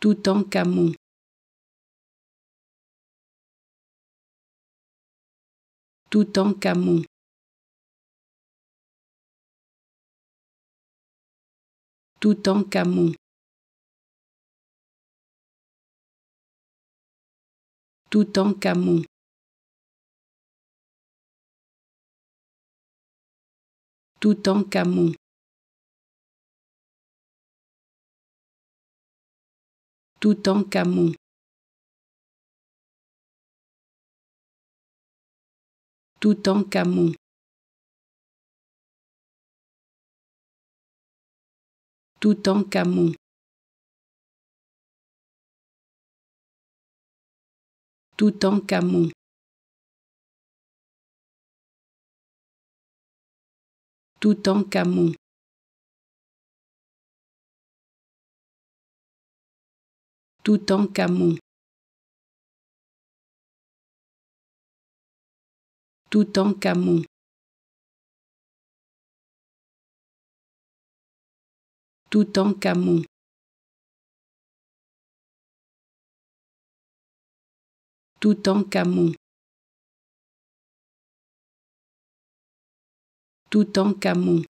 Toutankhamon Toutankhamon Toutankhamon Toutankhamon Toutankhamon Toutankhamon Toutankhamon Toutankhamon Toutankhamon Toutankhamon Toutankhamon Toutankhamon Toutankhamon Toutankhamon Toutankhamon